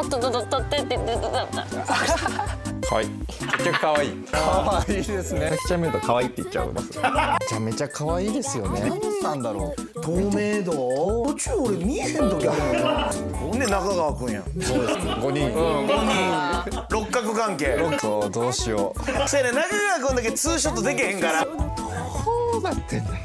あとだだだってってってだった可愛い。結局可愛い。可愛いですね。さきちゃん見ると可愛いって言っちゃうます。めちゃめちゃ可愛いですよね。何なんだろう。透明度？途中俺見えへん時あるほんで中川くんやん五人。六角関係。そうどうしよう。せやね。中川くんだけツーショットできへんから。どうなってんだよ